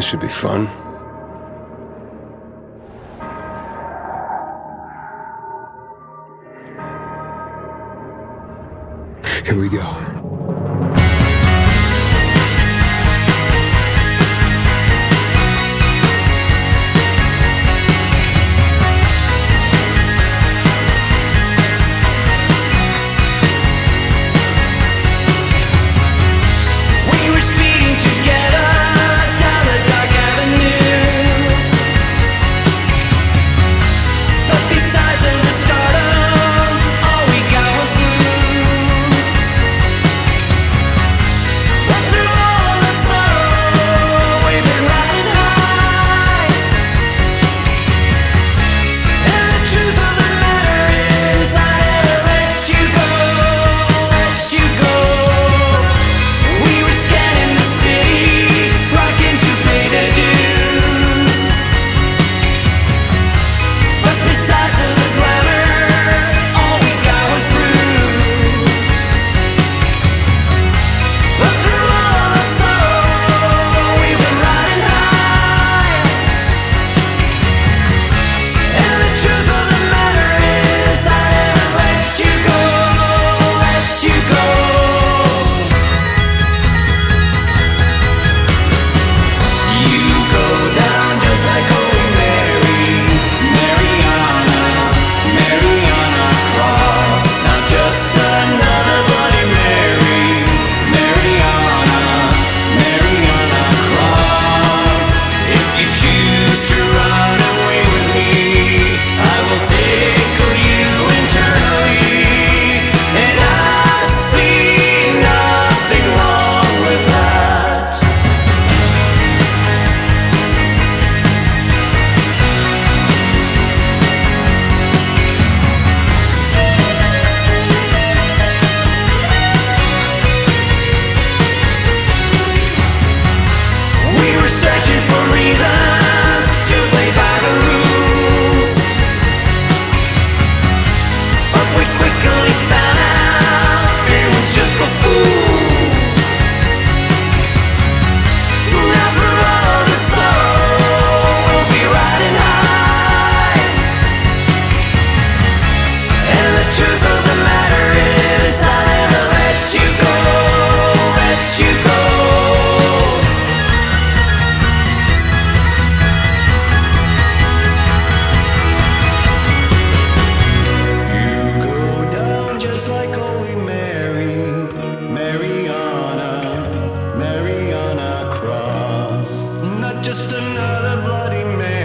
This should be fun. Here we go. Just another bloody man.